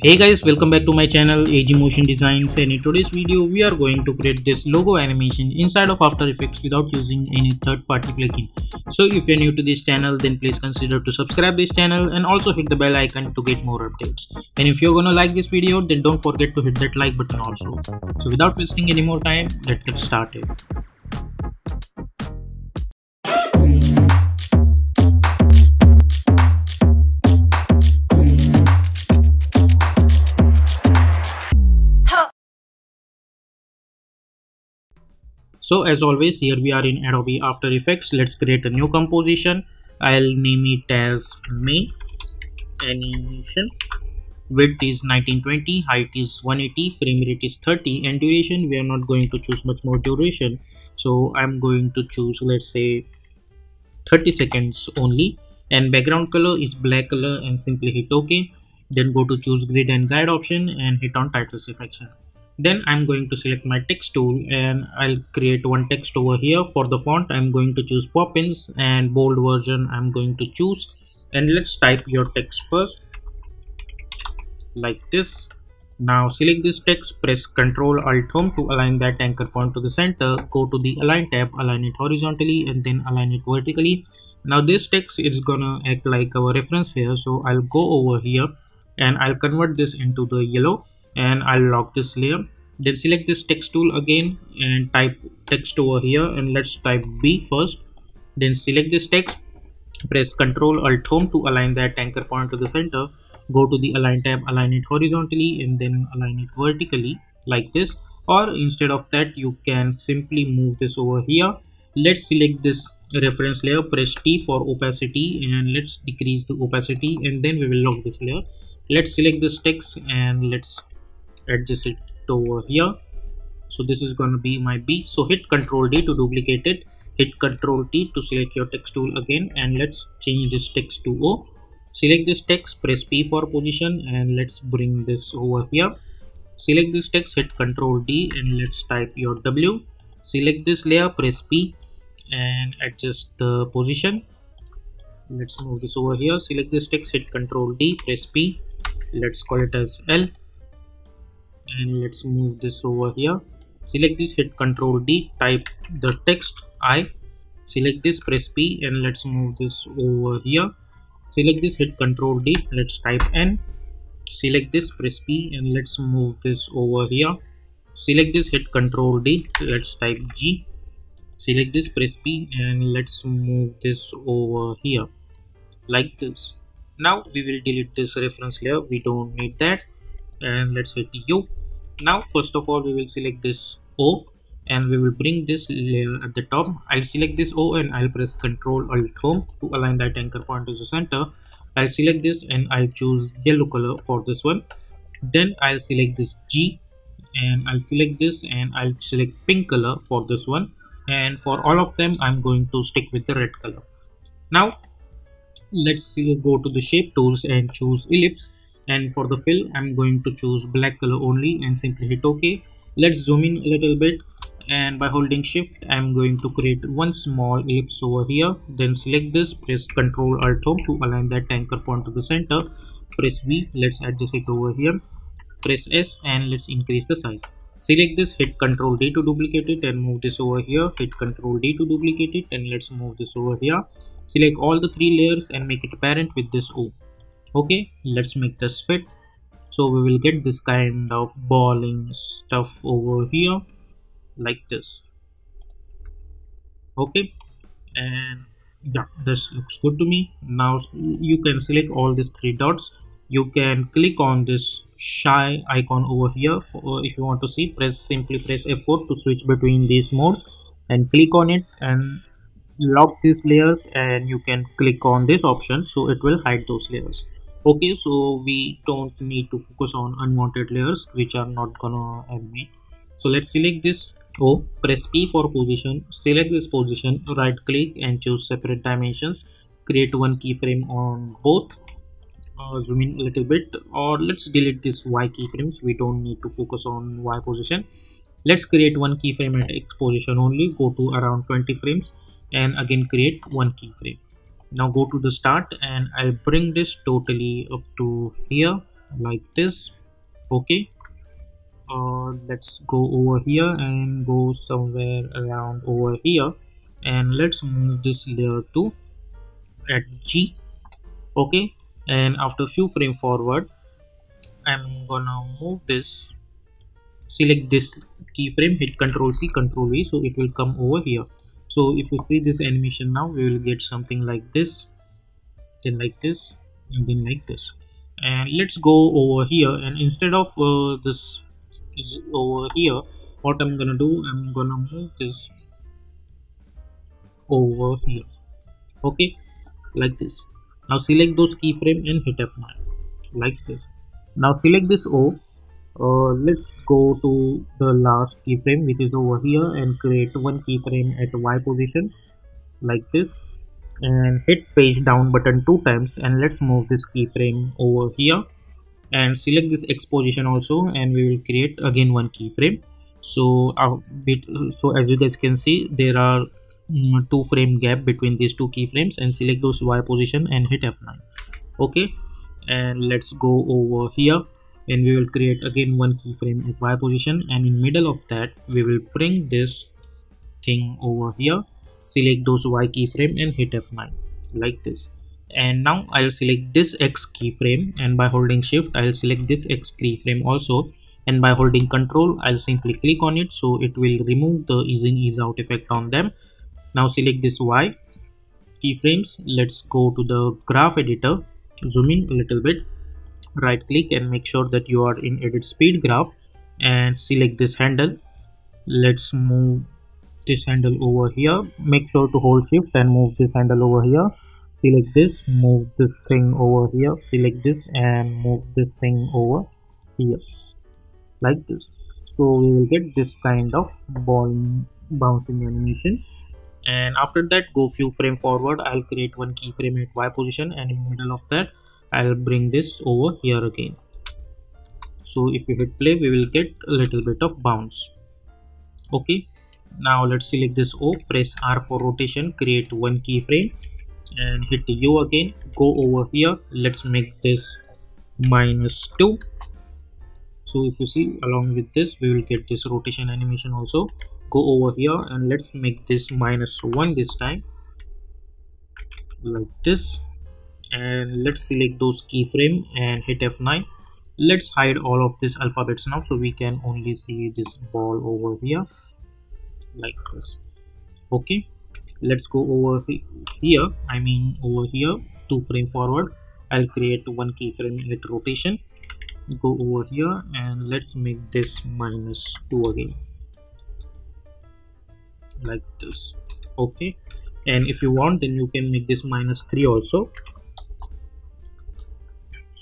hey guys welcome back to my channel AG Motion Designs and in today's video we are going to create this logo animation inside of After Effects without using any third-party plugin. So if you're new to this channel then please consider to subscribe this channel and also hit the bell icon to get more updates. And if you're gonna like this video then don't forget to hit that like button also. So without wasting any more time let's get started. So as always here we are in adobe after effects. Let's create a new composition. I'll name it as main animation. Width is 1920 height is 180 frame rate is 30 and duration we are not going to choose much more duration. So i'm going to choose let's say 30 seconds only. And background color is black color and simply hit ok. Then go to choose grid and guide option and hit on title selection then i'm going to select my text tool and i'll create one text over here for the font. I'm going to choose poppins and bold version i'm going to choose. And let's type your text first like this. Now select this text press ctrl alt home to align that anchor point to the center. Go to the align tab align it horizontally and then align it vertically. Now this text is gonna act like our reference here. So i'll go over here and i'll convert this into the yellow and I'll lock this layer. Then select this text tool again and type text over here and let's type B first. Then select this text press ctrl alt home to align that anchor point to the center. Go to the align tab align it horizontally and then align it vertically like this. Or instead of that you can simply move this over here. Let's select this reference layer press T for opacity and let's decrease the opacity and then we will lock this layer. Let's select this text and let's adjust it over here. So this is going to be my b. So hit ctrl d to duplicate it. Hit ctrl t to select your text tool again. And let's change this text to o. Select this text press p for position and let's bring this over here. Select this text hit ctrl d and let's type your w. Select this layer press p and adjust the position. Let's move this over here. Select this text hit ctrl d press p. Let's call it as l and let's move this over here. Select this hit ctrl d type the text i. Select this press p and let's move this over here. Select this hit ctrl d let's type n. Select this press p and let's move this over here. Select this hit ctrl d let's type g. Select this press p and let's move this over here. Like this. Now we will delete this reference layer. We don't need that. And let's hit u now first of all we will select this o and we will bring this layer at the top. I'll select this o and i'll press ctrl alt home to align that anchor point to the center. I'll select this and i'll choose yellow color for this one. Then i'll select this g and i'll select this and i'll select pink color for this one. And for all of them i'm going to stick with the red color. Now let's go to the shape tools and choose ellipse and for the fill i'm going to choose black color only and simply hit ok. Let's zoom in a little bit. And by holding shift i'm going to create one small ellipse over here. Then select this press ctrl alt home to align that anchor point to the center. Press v let's adjust it over here. Press s and let's increase the size. Select this hit ctrl d to duplicate it and move this over here. Hit ctrl d to duplicate it and let's move this over here. Select all the three layers and make it apparent with this o okay let's make this fit. So we will get this kind of balling stuff over here like this. Okay and yeah this looks good to me. Now you can select all these three dots. You can click on this shy icon over here. If you want to see press simply press f4 to switch between these modes and click on it and lock these layers and you can click on this option. So it will hide those layers okay so we don't need to focus on unwanted layers which are not gonna animate so let's select this. O press p for position. Select this position right click and choose separate dimensions. Create one keyframe on both. Uh, zoom in a little bit or let's delete this y keyframes. We don't need to focus on y position. Let's create one keyframe at x position only. Go to around 20 frames and again create one keyframe now go to the start and I'll bring this totally up to here like this. Okay. Uh, let's go over here and go somewhere around over here. And let's move this layer to at G. Okay. And after few frame forward I'm gonna move this. Select this keyframe hit ctrl C ctrl V so it will come over here so if you see this animation now we will get something like this then like this and then like this. And let's go over here and instead of uh, this is over here what I'm gonna do I'm gonna move this over here. Okay? Like this. Now select those keyframe and hit F9 like this. Now select this O uh, let's go to the last keyframe which is over here and create one keyframe at Y position like this. And hit page down button two times and let's move this keyframe over here. And select this X position also and we will create again one keyframe. So uh, bit, so as you guys can see there are mm, two frame gap between these two keyframes and select those Y position and hit F9 okay? And let's go over here and we will create again one keyframe at Y position. And in middle of that we will bring this thing over here. Select those Y keyframe and hit F9 like this. And now I'll select this X keyframe and by holding shift I'll select this X keyframe also. And by holding control I'll simply click on it so it will remove the ease in ease out effect on them. Now select this Y keyframes. Let's go to the graph editor. Zoom in a little bit right click and make sure that you are in edit speed graph and select this handle. Let's move this handle over here. Make sure to hold shift and move this handle over here. Select this move this thing over here. Select this and move this thing over here. Like this. So we will get this kind of ball bouncing animation. And after that go few frame forward. I'll create one keyframe at y position and in middle of that i'll bring this over here again. So if you hit play we will get a little bit of bounce. Okay. Now let's select this o press r for rotation create one keyframe and hit u again. Go over here. Let's make this minus 2 so if you see along with this we will get this rotation animation also. Go over here and let's make this minus 1 this time. Like this and let's select those keyframe and hit F9 let's hide all of these alphabets now so we can only see this ball over here like this. Okay let's go over here i mean over here two frame forward. I'll create one keyframe with rotation. Go over here and let's make this minus 2 again like this. Okay and if you want then you can make this minus 3 also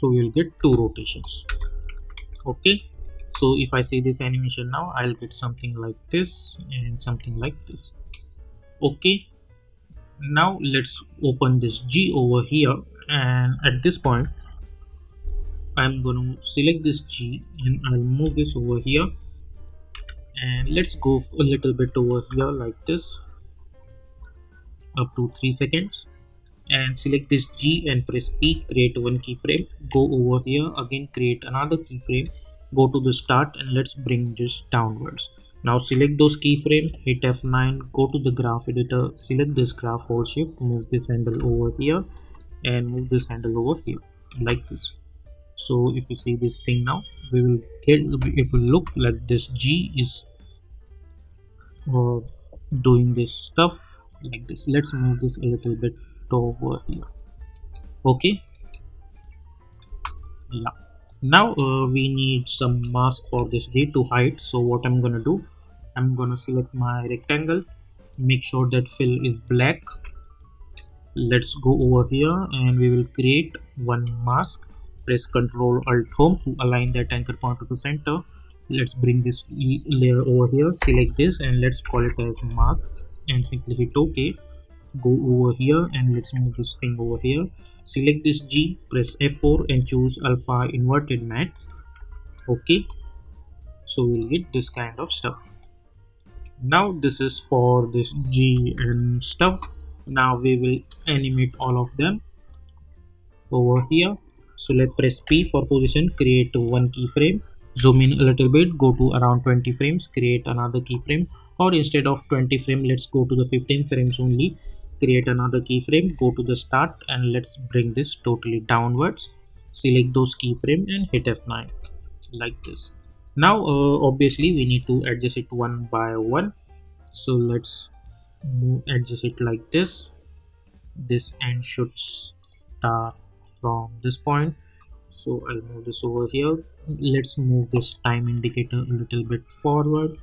so we'll get two rotations. Okay? So if i see this animation now i'll get something like this and something like this. Okay? Now let's open this G over here and at this point I'm to select this G and I'll move this over here. And let's go a little bit over here like this up to 3 seconds and select this G and press P create one keyframe go over here again create another keyframe go to the start and let's bring this downwards. Now select those keyframes hit f9 go to the graph editor select this graph hold shift move this handle over here and move this handle over here like this. So if you see this thing now we will get it will look like this g is uh, doing this stuff like this. Let's move this a little bit over here okay? yeah now uh, we need some mask for this G to hide. So what I'm gonna do? I'm gonna select my rectangle. Make sure that fill is black. Let's go over here and we will create one mask. Press ctrl alt home to align that anchor point to the center. Let's bring this layer over here. Select this and let's call it as mask and simply hit ok go over here and let's move this thing over here. Select this G press F4 and choose alpha inverted matte okay. So we'll get this kind of stuff. Now this is for this G and stuff. Now we will animate all of them over here. So let's press p for position create one keyframe. Zoom in a little bit go to around 20 frames create another keyframe. Or instead of 20 frame let's go to the 15 frames only create another keyframe go to the start and let's bring this totally downwards. Select those keyframe and hit f9 like this. Now uh, obviously we need to adjust it one by one. So let's move adjust it like this. This end should start from this point. So i'll move this over here. Let's move this time indicator a little bit forward.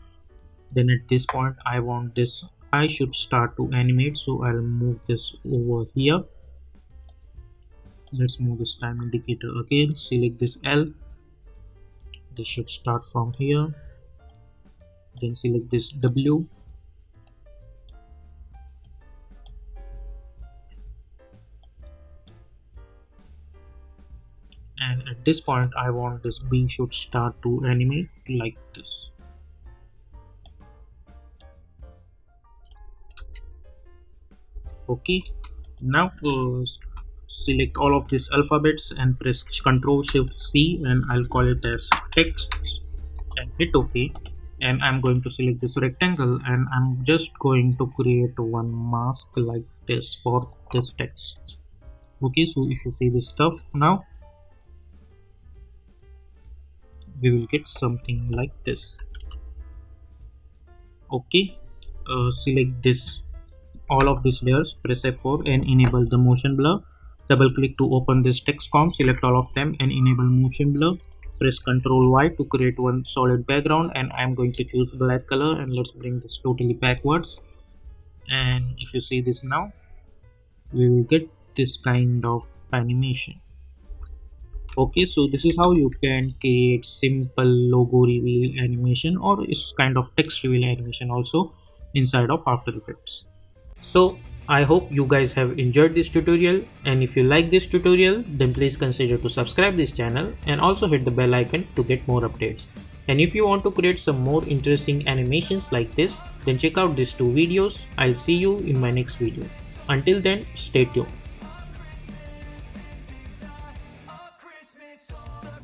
Then at this point i want this i should start to animate so i'll move this over here. Let's move this time indicator again. Select this l. This should start from here. Then select this w. And at this point I want this B should start to animate like this okay. Now uh, select all of these alphabets and press ctrl shift C and I'll call it as text and hit ok. And I'm going to select this rectangle and I'm just going to create one mask like this for this text. Okay so if you see this stuff now we will get something like this. Okay uh, select this all of these layers press f4 and enable the motion blur. Double click to open this text comp select all of them and enable motion blur. Press ctrl y to create one solid background and i'm going to choose black color and let's bring this totally backwards. And if you see this now we will get this kind of animation. Okay so this is how you can create simple logo reveal animation or it's kind of text reveal animation also inside of after effects so i hope you guys have enjoyed this tutorial and if you like this tutorial then please consider to subscribe this channel and also hit the bell icon to get more updates. And if you want to create some more interesting animations like this then check out these two videos. I'll see you in my next video. Until then stay tuned